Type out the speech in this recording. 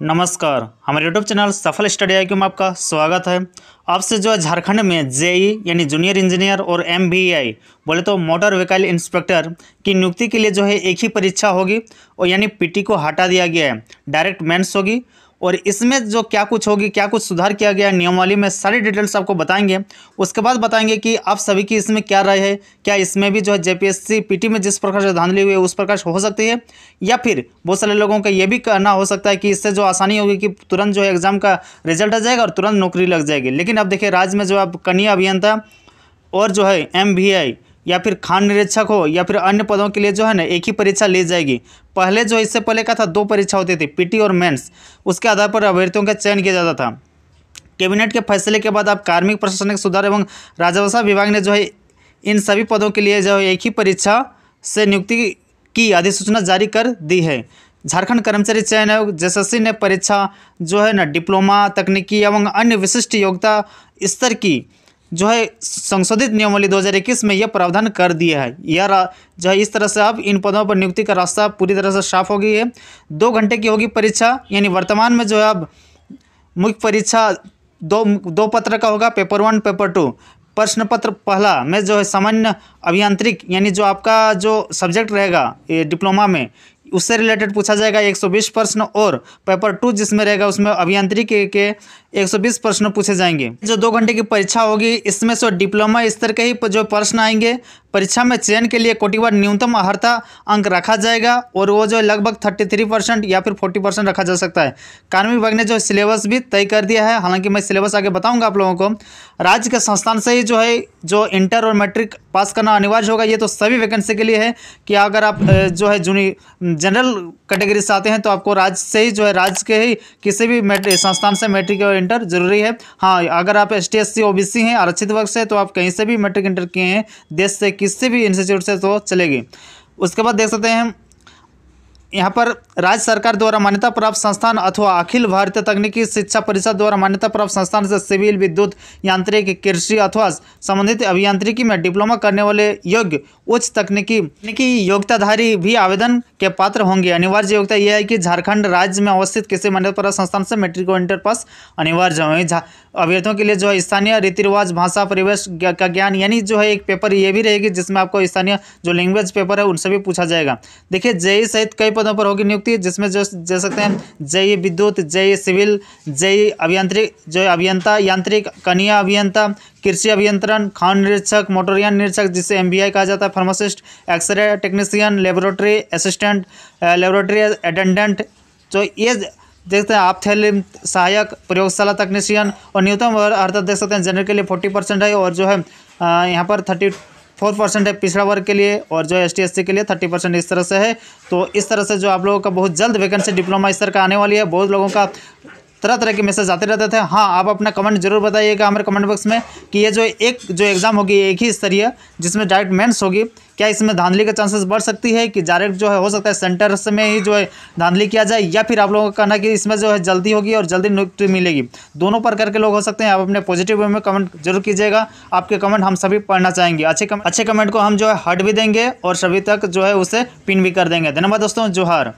नमस्कार, हमारे YouTube channel Safal Study I में आपका स्वागत है। आपसे जो है झारखंड में जेई, यानी जूनियर इंजीनियर और एम बोले तो मोटर व्हीकल इंस्पेक्टर की नियुक्ति के लिए जो है एक ही परीक्षा होगी और यानी पीटी को हटा दिया गया है। डायरेक्ट मेंस होगी और इसमें जो क्या कुछ होगी, क्या कुछ सुधार किया गया नियमावली में सारी डिटेल्स आपको बताएँगे। उसके बाद बताएँगे कि आप सभी की इसमें क्या राय है, क्या इसमें भी जो है जेपीएससी पीटी में जिस प्रकार से धांधली हुई है, उस प्रकार से हो सकती है। या फिर बहुत सारे लोगों का ये भी कहना हो सकता है कि इससे जो आसानी होगी कि तुरंत जो है एग्ज़ाम का रिज़ल्ट आ जाएगा और तुरंत नौकरी लग जाएगी। लेकिन अब देखिए, राज्य में जो है कन्या अभियंता और जो है एम या फिर खान निरीक्षक हो या फिर अन्य पदों के लिए जो है ना, एक ही परीक्षा ली जाएगी। पहले जो इससे पहले का था, दो परीक्षा होती थी, पीटी और मेंस। उसके आधार पर अभ्यर्थियों का चयन किया जाता था। कैबिनेट के फैसले के बाद अब कार्मिक, प्रशासनिक सुधार एवं राजस्व विभाग ने जो है, इन सभी पदों के लिए जो है, एक ही परीक्षा से नियुक्ति की अधिसूचना जारी कर दी है। झारखंड कर्मचारी चयन आयोग जसएससी ने परीक्षा जो है ना, डिप्लोमा, तकनीकी एवं अन्य विशिष्ट योग्यता स्तर की जो है संशोधित नियमावली 2021 में यह प्रावधान कर दिया है। यह जो है इस तरह से अब इन पदों पर नियुक्ति का रास्ता पूरी तरह से साफ़ हो गई है। दो घंटे की होगी परीक्षा, यानी वर्तमान में जो है अब मुख्य परीक्षा दो दो पत्र का होगा, पेपर वन, पेपर टू। प्रश्न पत्र पहला में जो है सामान्य अभियांत्रिक, यानी जो आपका जो सब्जेक्ट रहेगा, ये डिप्लोमा में उससे रिलेटेड पूछा जाएगा 120 प्रश्न और पेपर टू जिसमें रहेगा उसमें अभियांत्रिकी के 120 प्रश्न पूछे जाएँगे। जो दो घंटे की परीक्षा होगी, इसमें से डिप्लोमा स्तर के ही जो प्रश्न आएँगे परीक्षा में चयन के लिए कोटिवार न्यूनतम अहर्ता अंक रखा जाएगा और वो जो लगभग थर्टी थ्री परसेंट या फिर फोर्टी परसेंट रखा जा सकता है। कार्मिक विभाग ने जो सिलेबस भी तय कर दिया है, हालाँकि मैं सिलेबस आगे बताऊँगा आप लोगों को। राज्य के संस्थान से ही जो है, जो इंटर और मैट्रिक पास करना अनिवार्य होगा, ये तो सभी वैकेंसी के लिए है कि अगर आप जो है जूनी जनरल कैटेगरी से आते हैं तो आपको राज्य से ही जो है, राज्य के ही किसी भी संस्थान से मैट्रिक और इंटर ज़रूरी है। हाँ अगर आप S T S C O B C हैं, आरक्षित वर्ग से तो आप कहीं से भी मैट्रिक इंटर किए हैं, देश से किसी भी इंस्टीट्यूट से तो चलेगी। उसके बाद देख सकते हैं यहाँ पर राज्य सरकार द्वारा मान्यता प्राप्त संस्थान अथवा अखिल भारतीय तकनीकी शिक्षा परिषद द्वारा मान्यता प्राप्त संस्थान से सिविल विद्युत यांत्रिक कृषि अथवा संबंधित अभियांत्रिकी में डिप्लोमा करने वाले योग्य उच्च तकनीकी तकनीकी योग्यताधारी भी आवेदन के पात्र होंगे। अनिवार्य योग्यता यह है कि झारखंड राज्य में अवस्थित किसी मान्यता प्राप्त संस्थान से मैट्रिक और इंटर पास अनिवार्य होंगे अभ्यर्थियों के लिए जो है स्थानीय रीति रिवाज भाषा, परिवेश का ज्ञान यानी जो है एक पेपर ये भी रहेगी जिसमें आपको स्थानीय जो लैंग्वेज पेपर है उनसे भी पूछा जाएगा। देखिए, जेई सहित कई पदों पर होगी नियुक्ति, जिसमें जो दे सकते हैं जेई विद्युत जेई सिविल जेई अभियंत्रिक जो अभियंता, यांत्रिक कनिया अभियंता, कृषि अभियंत्रण, खान निरीक्षक, मोटरयान निरीक्षक, जिसे एम कहा जाता है, pharmacist, X ray technician, laboratory assistant laboratory attendant तो ये देखते हैं आप थे सहायक, प्रयोगशाला तकनीशियन और न्यूनतम अर्थात देख सकते हैं, जनरल के लिए फोर्टी परसेंट है और जो है यहाँ पर थर्टी फोर परसेंट है पिछड़ा वर्ग के लिए और जो एस टी के लिए थर्टी परसेंट इस तरह से है। तो इस तरह से जो आप लोगों का बहुत जल्द वैकेंसी डिप्लोमा स्तर का आने वाली है। बहुत लोगों का तरह तरह के मैसेज आते रहते थे। हाँ आप अपना कमेंट ज़रूर बताइएगा हमारे कमेंट बॉक्स में कि ये जो एक, जो एग्ज़ाम होगी एक ही स्तरीय, जिसमें डायरेक्ट मेंस होगी, क्या इसमें धांधली का चांसेस बढ़ सकती है कि डायरेक्ट जो है, हो सकता है सेंटर में ही जो है धांधली किया जाए, या फिर आप लोगों का कहना कि इसमें जो है जल्दी होगी और जल्दी नियुक्ति मिलेगी। दोनों प्रकार के लोग हो सकते हैं, आप अपने पॉजिटिव वे में कमेंट ज़रूर कीजिएगा। आपके कमेंट हम सभी पढ़ना चाहेंगे। अच्छे कमेंट अच्छे कमेंट को हम जो है हट भी देंगे और सभी तक जो है उसे पिन भी कर देंगे। धन्यवाद दोस्तों, जोहार।